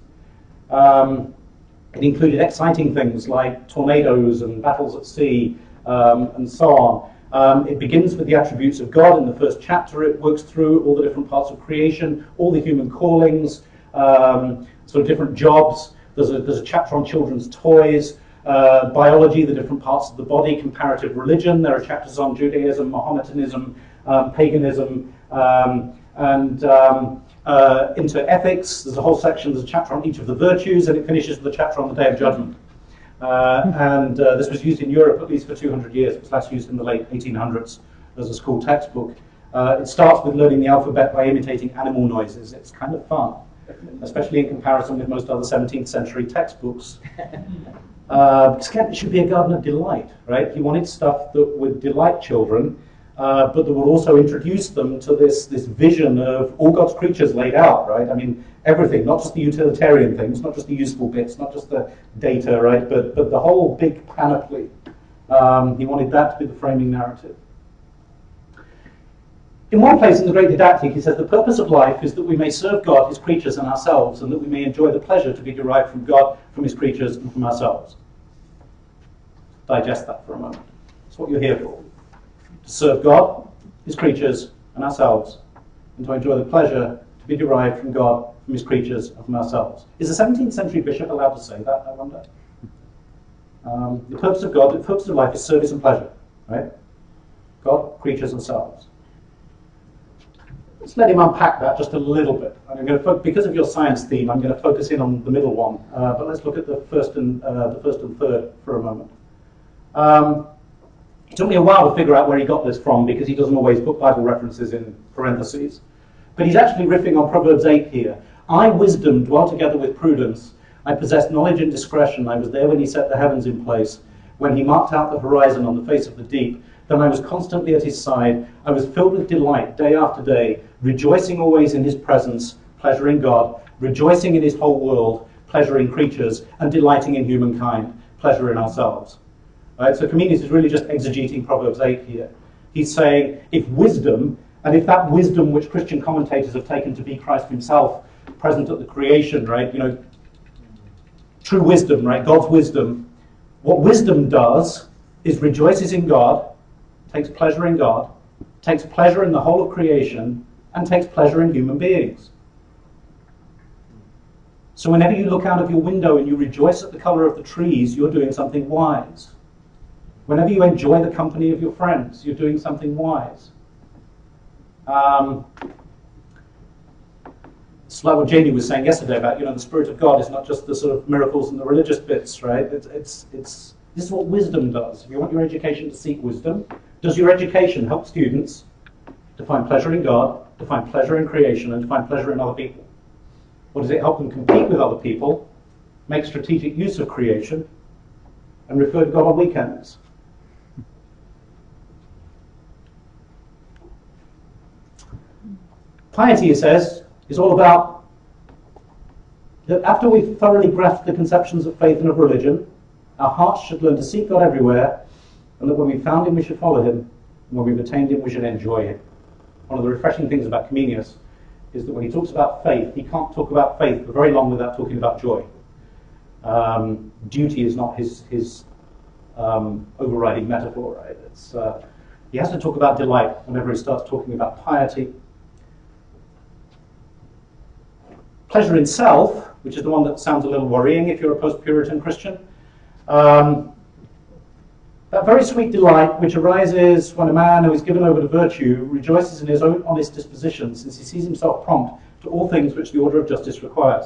Um, it included exciting things like tornadoes and battles at sea um, and so on. Um, it begins with the attributes of God in the first chapter. It works through all the different parts of creation, all the human callings, um, sort of different jobs. There's a, there's a chapter on children's toys, uh, biology, the different parts of the body, comparative religion. There are chapters on Judaism, Mohammedanism, um, paganism, um, and um, uh, into ethics. There's a whole section, there's a chapter on each of the virtues, and it finishes with a chapter on the Day of Judgment. Uh, and uh, this was used in Europe at least for 200 years. It was last used in the late 1800s as a school textbook. Uh, it starts with learning the alphabet by imitating animal noises. It's kind of fun, especially in comparison with most other 17th century textbooks. [LAUGHS] Uh, should be a garden of delight, right? He wanted stuff that would delight children, uh, but that would also introduce them to this, this vision of all God's creatures laid out, right? I mean, everything, not just the utilitarian things, not just the useful bits, not just the data, right? But, but the whole big panoply. Um, he wanted that to be the framing narrative. In one place in the Great Didactic, he says, The purpose of life is that we may serve God, his creatures, and ourselves, and that we may enjoy the pleasure to be derived from God, from his creatures, and from ourselves. Digest that for a moment. That's what you're here for. To serve God, his creatures, and ourselves, and to enjoy the pleasure to be derived from God, from his creatures, and from ourselves. Is a 17th century bishop allowed to say that, I wonder? Um, the purpose of God, the purpose of life is service and pleasure, right? God, creatures, and selves. Let's let him unpack that just a little bit. I'm going to because of your science theme, I'm going to focus in on the middle one. Uh, but let's look at the first and uh, the first and third for a moment. Um, it took me a while to figure out where he got this from because he doesn't always put Bible references in parentheses. But he's actually riffing on Proverbs 8 here. I, wisdom, dwell together with prudence. I possess knowledge and discretion. I was there when he set the heavens in place, when he marked out the horizon on the face of the deep. Then I was constantly at his side. I was filled with delight day after day, rejoicing always in his presence, pleasure in God, rejoicing in his whole world, pleasure in creatures, and delighting in humankind, pleasure in ourselves. Right? So Comenius is really just exegeting Proverbs 8 here. He's saying if wisdom, and if that wisdom which Christian commentators have taken to be Christ himself, present at the creation, right, you know, true wisdom, right, God's wisdom, what wisdom does is rejoices in God, takes pleasure in God, takes pleasure in the whole of creation, and takes pleasure in human beings. So whenever you look out of your window and you rejoice at the color of the trees, you're doing something wise. Whenever you enjoy the company of your friends, you're doing something wise. Um, it's like what was saying yesterday about, you know, the Spirit of God is not just the sort of miracles and the religious bits, right? It's, it's, it's, this is what wisdom does. If you want your education to seek wisdom, does your education help students to find pleasure in God, to find pleasure in creation, and to find pleasure in other people? Or does it help them compete with other people, make strategic use of creation, and refer to God on weekends? Piety, he says, is all about that after we've thoroughly grasped the conceptions of faith and of religion, our hearts should learn to seek God everywhere, and that when we've found Him, we should follow Him, and when we've attained Him, we should enjoy Him. One of the refreshing things about Comenius is that when he talks about faith, he can't talk about faith for very long without talking about joy. Um, duty is not his, his um, overriding metaphor, right? It's, uh, he has to talk about delight whenever he starts talking about piety. Pleasure in self, which is the one that sounds a little worrying if you're a post Puritan Christian. Um, that very sweet delight which arises when a man who is given over to virtue rejoices in his own honest disposition, since he sees himself prompt to all things which the order of justice requires.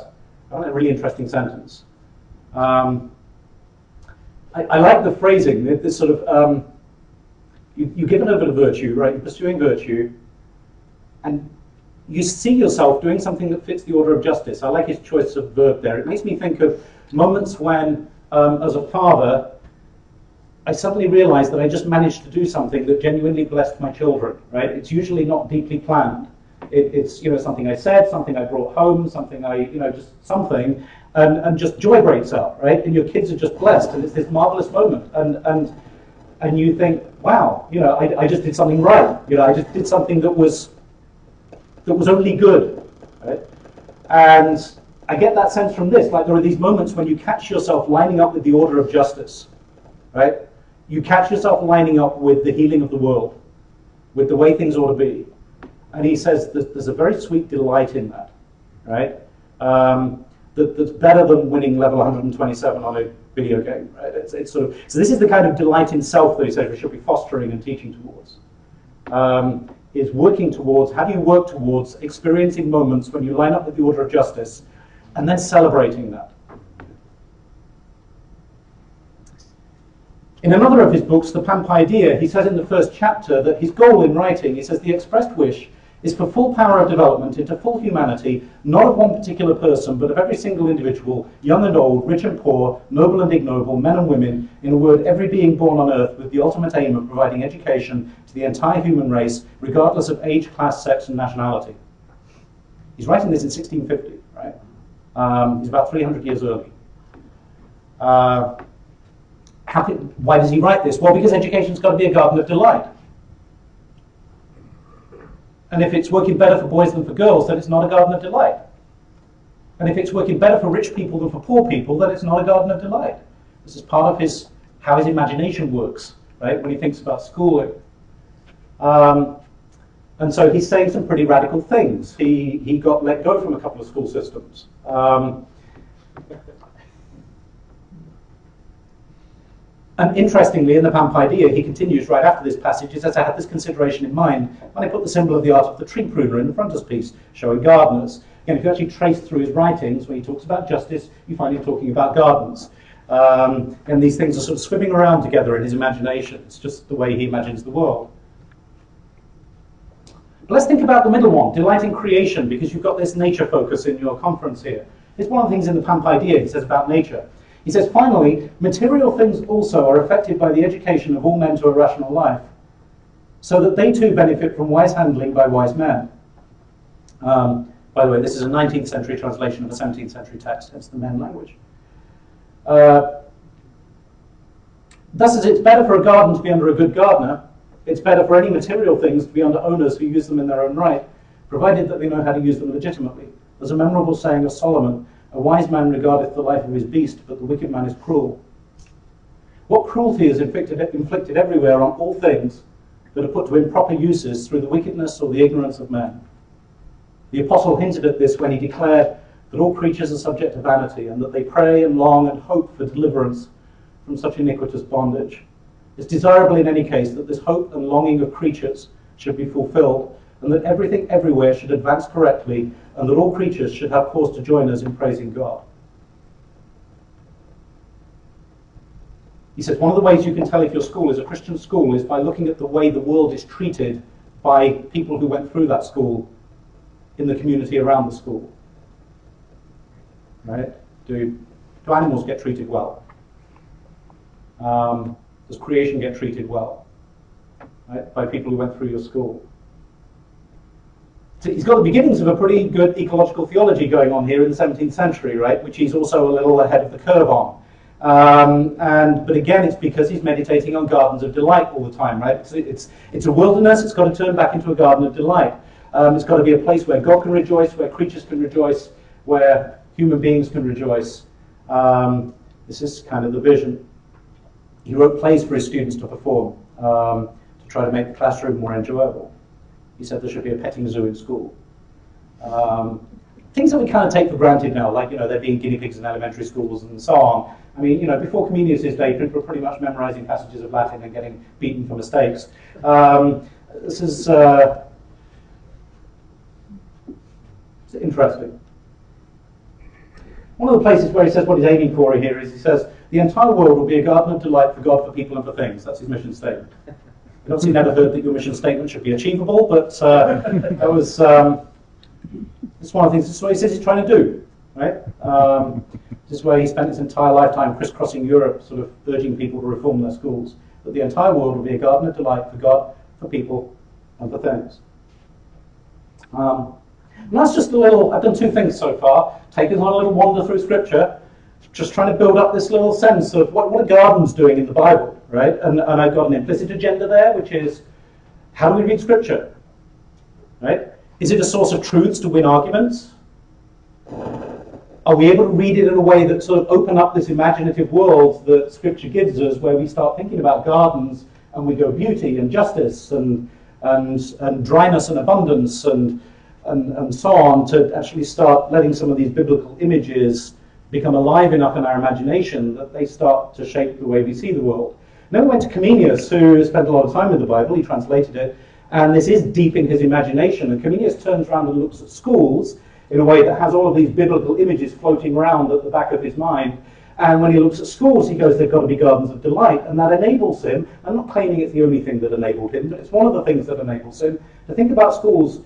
I that a really interesting sentence. Um, I, I, like the phrasing, this sort of, um, you, you're given over to virtue, right? You're pursuing virtue, and you see yourself doing something that fits the order of justice. I like his choice of verb there. It makes me think of moments when, um, as a father, I suddenly realized that I just managed to do something that genuinely blessed my children, right? It's usually not deeply planned. It, it's, you know, something I said, something I brought home, something I, you know, just something, and, and just joy breaks out, right? And your kids are just blessed, and it's this marvelous moment. And, and, and you think, wow, you know, I, I just did something right. You know, I just did something that was, that was only good, right? And I get that sense from this, like there are these moments when you catch yourself lining up with the order of justice, right? You catch yourself lining up with the healing of the world, with the way things ought to be. And he says there's a very sweet delight in that, right? Um, that, that's better than winning level 127 on a video game, right? It's, it's sort of, so this is the kind of delight in self that he says we should be fostering and teaching towards. Um, is working towards, how do you work towards experiencing moments when you line up with the order of justice and then celebrating that? In another of his books, The Pampaideia, he says in the first chapter that his goal in writing, he says, the expressed wish is for full power of development into full humanity, not of one particular person, but of every single individual, young and old, rich and poor, noble and ignoble, men and women, in a word, every being born on earth with the ultimate aim of providing education to the entire human race, regardless of age, class, sex, and nationality. He's writing this in 1650, right? Um, he's about 300 years early. Uh, can, why does he write this? Well, because education's got to be a garden of delight. And if it's working better for boys than for girls, then it's not a garden of delight. And if it's working better for rich people than for poor people, then it's not a garden of delight. This is part of his how his imagination works, right? When he thinks about schooling. Um, and so he's saying some pretty radical things. He he got let go from a couple of school systems. Um, And interestingly, in the Pampaideia, he continues right after this passage, he says, I had this consideration in mind when I put the symbol of the art of the tree pruner in the frontispiece, showing gardeners. Again, if you actually trace through his writings, when he talks about justice, you find him talking about gardens. Um, and these things are sort of swimming around together in his imagination. It's just the way he imagines the world. But let's think about the middle one, delight in creation, because you've got this nature focus in your conference here. It's one of the things in the Pampaideia he says about nature. He says, finally, material things also are affected by the education of all men to a rational life, so that they too benefit from wise handling by wise men. Um, by the way, this is a 19th century translation of a 17th century text, hence the men language. Uh, thus, as it's better for a garden to be under a good gardener, it's better for any material things to be under owners who use them in their own right, provided that they know how to use them legitimately. There's a memorable saying of Solomon a wise man regardeth the life of his beast, but the wicked man is cruel. What cruelty is inflicted, inflicted everywhere on all things that are put to improper uses through the wickedness or the ignorance of men? The apostle hinted at this when he declared that all creatures are subject to vanity, and that they pray and long and hope for deliverance from such iniquitous bondage. It's desirable in any case that this hope and longing of creatures should be fulfilled, and that everything everywhere should advance correctly, and that all creatures should have cause to join us in praising God. He says one of the ways you can tell if your school is a Christian school is by looking at the way the world is treated by people who went through that school in the community around the school. Right? Do, do animals get treated well? Um, does creation get treated well? Right? By people who went through your school he's got the beginnings of a pretty good ecological theology going on here in the 17th century, right, which he's also a little ahead of the curve on. Um, and but again, it's because he's meditating on gardens of delight all the time, right? It's, it's, it's a wilderness. It's got to turn back into a garden of delight. Um, it's got to be a place where God can rejoice, where creatures can rejoice, where human beings can rejoice. Um, this is kind of the vision. He wrote plays for his students to perform um, to try to make the classroom more enjoyable. He said there should be a petting zoo in school. Um, things that we kind of take for granted now, like, you know, there being guinea pigs in elementary schools and so on. I mean, you know, before Comenius' day, people were pretty much memorizing passages of Latin and getting beaten for mistakes. Um, this is uh, interesting. One of the places where he says what he's aiming for here is he says, the entire world will be a garden of delight for God, for people, and for things. That's his mission statement. I've obviously never heard that your mission statement should be achievable, but uh, [LAUGHS] that was um, that's one of the things. This is what he says he's trying to do, right? Um, this is where he spent his entire lifetime crisscrossing Europe, sort of urging people to reform their schools. That the entire world will be a garden of delight for God, for people, and for things. Um, and that's just a little. I've done two things so far. Taken on a little wander through Scripture, just trying to build up this little sense of what, what are gardens doing in the Bible right? And, and I've got an implicit agenda there, which is how do we read Scripture, right? Is it a source of truths to win arguments? Are we able to read it in a way that sort of open up this imaginative world that Scripture gives us, where we start thinking about gardens and we go beauty and justice and and, and dryness and abundance and, and and so on to actually start letting some of these biblical images become alive enough in our imagination that they start to shape the way we see the world. We went to Comenius, who spent a lot of time with the Bible. He translated it. And this is deep in his imagination. And Comenius turns around and looks at schools in a way that has all of these biblical images floating around at the back of his mind. And when he looks at schools, he goes, they've got to be gardens of delight, and that enables him, I'm not claiming it's the only thing that enabled him, but it's one of the things that enables him to think about schools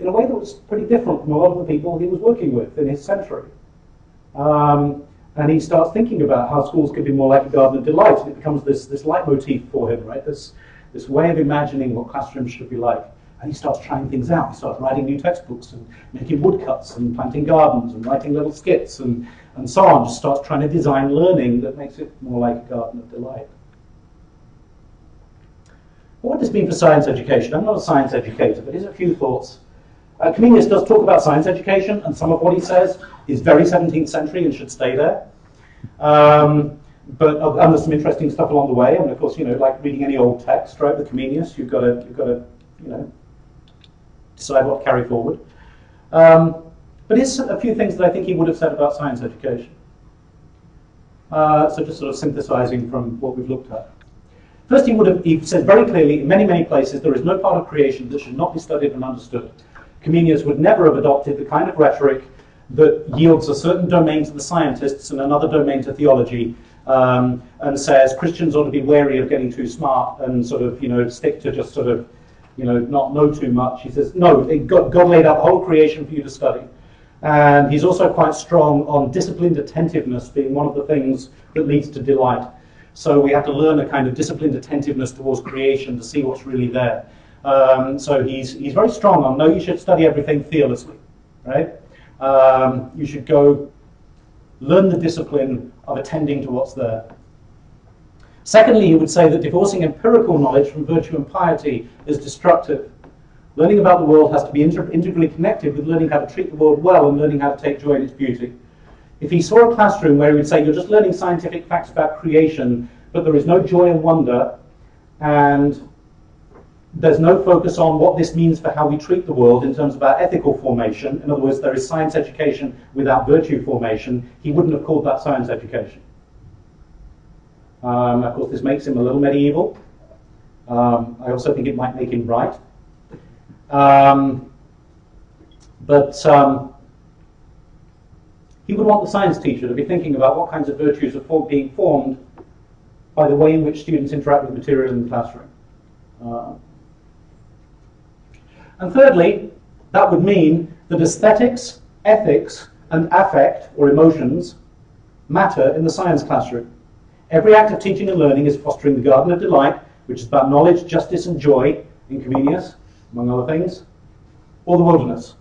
in a way that was pretty different from a lot of the people he was working with in his century. Um, and he starts thinking about how schools could be more like a garden of delight, and it becomes this, this leitmotif for him, right? This, this way of imagining what classrooms should be like. And he starts trying things out. He starts writing new textbooks and making woodcuts and planting gardens and writing little skits and, and so on. Just starts trying to design learning that makes it more like a garden of delight. What would this mean for science education? I'm not a science educator, but here's a few thoughts. Uh, Comenius does talk about science education, and some of what he says is very 17th century and should stay there. Um, but uh, and there's some interesting stuff along the way. And of course, you know, like reading any old text, right? The Comenius, you've got to, you've got to, you know, decide what to carry forward. Um, but here's a few things that I think he would have said about science education. Uh, so just sort of synthesizing from what we've looked at. First, he would have he said very clearly in many, many places there is no part of creation that should not be studied and understood. Comenius would never have adopted the kind of rhetoric that yields a certain domain to the scientists and another domain to theology, um, and says Christians ought to be wary of getting too smart and sort of, you know, stick to just sort of you know, not know too much. He says, no, God, God laid out the whole creation for you to study. And he's also quite strong on disciplined attentiveness being one of the things that leads to delight. So we have to learn a kind of disciplined attentiveness towards creation to see what's really there. Um, so he's, he's very strong on no, you should study everything fearlessly, right? Um, you should go learn the discipline of attending to what's there. Secondly, he would say that divorcing empirical knowledge from virtue and piety is destructive. Learning about the world has to be inter integrally connected with learning how to treat the world well and learning how to take joy in its beauty. If he saw a classroom where he would say, You're just learning scientific facts about creation, but there is no joy and wonder, and there's no focus on what this means for how we treat the world in terms of our ethical formation, in other words, there is science education without virtue formation, he wouldn't have called that science education. Um, of course, this makes him a little medieval. Um, I also think it might make him right. Um, but um, he would want the science teacher to be thinking about what kinds of virtues are for being formed by the way in which students interact with material in the classroom. Uh, and thirdly, that would mean that aesthetics, ethics, and affect, or emotions, matter in the science classroom. Every act of teaching and learning is fostering the garden of delight, which is about knowledge, justice, and joy in Comenius, among other things, or the wilderness.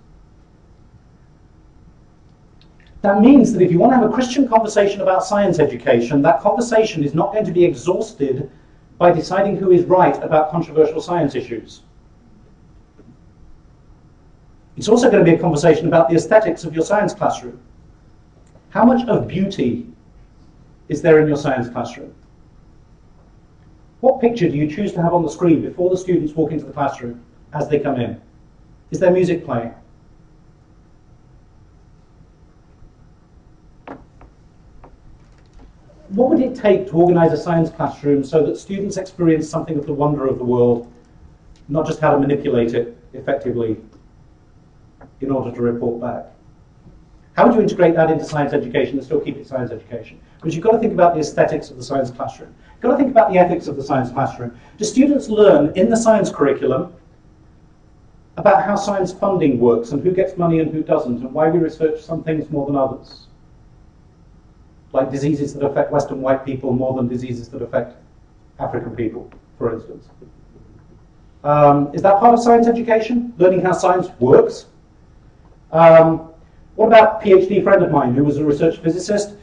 That means that if you want to have a Christian conversation about science education, that conversation is not going to be exhausted by deciding who is right about controversial science issues. It's also going to be a conversation about the aesthetics of your science classroom. How much of beauty is there in your science classroom? What picture do you choose to have on the screen before the students walk into the classroom as they come in? Is there music playing? What would it take to organize a science classroom so that students experience something of the wonder of the world, not just how to manipulate it effectively in order to report back? How would you integrate that into science education and still keep it science education? Because you've got to think about the aesthetics of the science classroom. You've got to think about the ethics of the science classroom. Do students learn in the science curriculum about how science funding works and who gets money and who doesn't and why we research some things more than others? Like diseases that affect Western white people more than diseases that affect African people, for instance. Um, is that part of science education? Learning how science works? Um, what about a PhD friend of mine who was a research physicist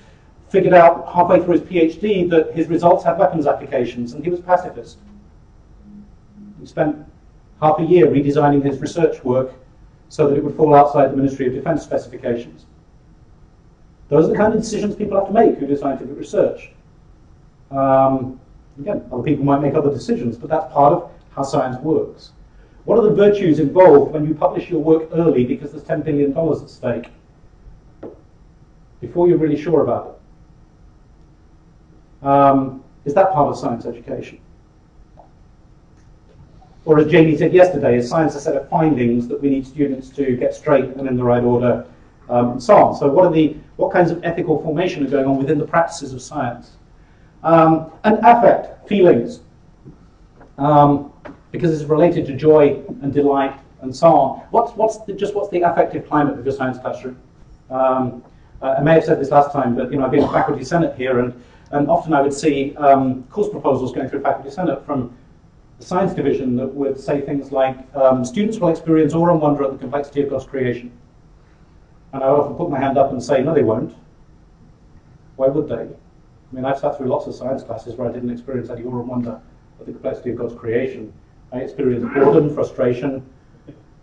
figured out halfway through his PhD that his results had weapons applications, and he was pacifist. He spent half a year redesigning his research work so that it would fall outside the Ministry of Defense specifications. Those are the kind of decisions people have to make who do scientific research. Um, again, other people might make other decisions, but that's part of how science works. What are the virtues involved when you publish your work early because there's $10 billion at stake? Before you're really sure about it. Um, is that part of science education? Or as Jamie said yesterday, is science a set of findings that we need students to get straight and in the right order, um, and so on. So what are the what kinds of ethical formation are going on within the practices of science. Um, and affect, feelings, um, because it's related to joy and delight and so on. What's, what's the, just what's the affective climate of your science classroom? Um, uh, I may have said this last time, but you know I've been in faculty senate here, and, and often I would see um, course proposals going through faculty senate from the science division that would say things like, um, students will experience awe and wonder at the complexity of God's creation. And I often put my hand up and say, no, they won't. Why would they? I mean, I've sat through lots of science classes where I didn't experience any awe and wonder at the complexity of God's creation. I experienced boredom, frustration,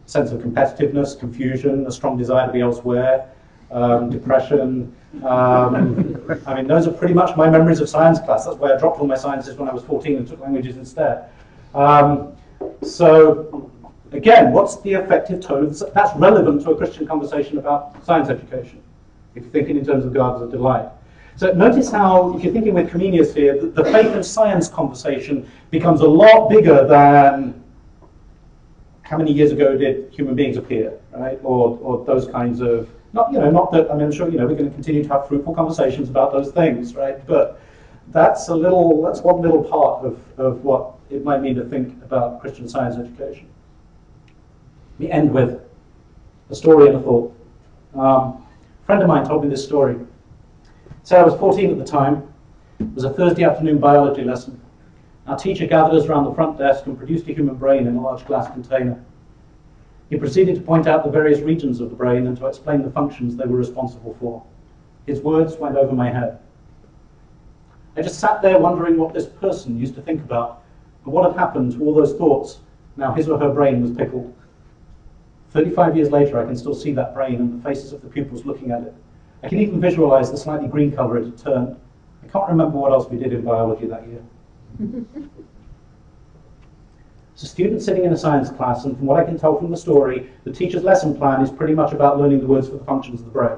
sense of competitiveness, confusion, a strong desire to be elsewhere, um, depression. Um, [LAUGHS] I mean, those are pretty much my memories of science class. That's why I dropped all my sciences when I was 14 and took languages instead. Um, so, again, what's the affective tone? That's relevant to a Christian conversation about science education, if you're thinking in terms of gardens of delight. So notice how, if you're thinking with Comenius here, the, the faith and science conversation becomes a lot bigger than how many years ago did human beings appear, right? Or, or those kinds of, not, you know, not that, I mean, I'm sure, you know, we're going to continue to have fruitful conversations about those things, right? But that's a little, that's one little part of, of what it might mean to think about Christian science education. Me end with a story and a thought. Um, a friend of mine told me this story. So I was 14 at the time. It was a Thursday afternoon biology lesson. Our teacher gathered us around the front desk and produced a human brain in a large glass container. He proceeded to point out the various regions of the brain and to explain the functions they were responsible for. His words went over my head. I just sat there wondering what this person used to think about and what had happened to all those thoughts now his or her brain was pickled. 35 years later, I can still see that brain and the faces of the pupils looking at it. I can even visualize the slightly green color it had turned. I can't remember what else we did in biology that year. [LAUGHS] It's a student sitting in a science class, and from what I can tell from the story, the teacher's lesson plan is pretty much about learning the words for the functions of the brain.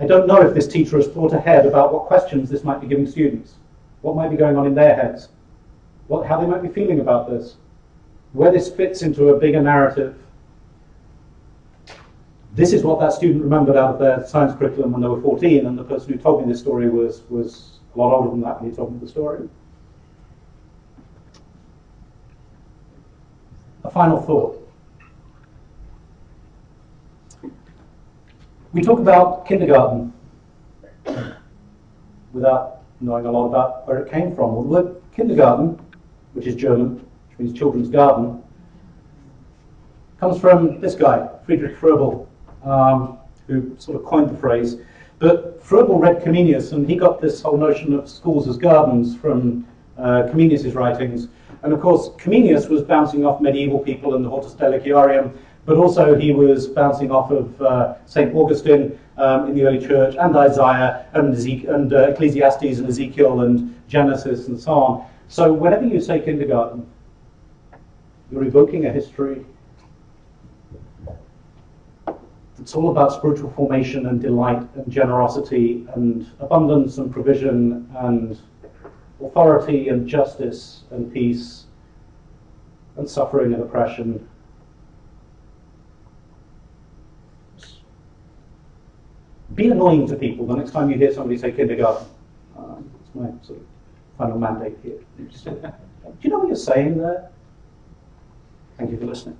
I don't know if this teacher has thought ahead about what questions this might be giving students, what might be going on in their heads, what, how they might be feeling about this, where this fits into a bigger narrative. This is what that student remembered out of their science curriculum when they were 14, and the person who told me this story was, was a lot older than that when he told me the story. A final thought. We talk about kindergarten without knowing a lot about where it came from. Well, the word kindergarten, which is German, which means children's garden, comes from this guy, Friedrich Froebel, um, who sort of coined the phrase. But Froebel read Comenius, and he got this whole notion of schools as gardens from uh, Comenius' writings. And of course, Comenius was bouncing off medieval people and the Hortus Deliciarum, but also he was bouncing off of uh, St. Augustine um, in the early church, and Isaiah, and, and uh, Ecclesiastes, and Ezekiel, and Genesis, and so on. So whenever you say kindergarten, you're evoking a history. It's all about spiritual formation and delight and generosity and abundance and provision and authority and justice and peace and suffering and oppression be annoying to people the next time you hear somebody say kindergarten. Um, it's my sort of final mandate here. Do you know what you're saying there? Thank you for listening.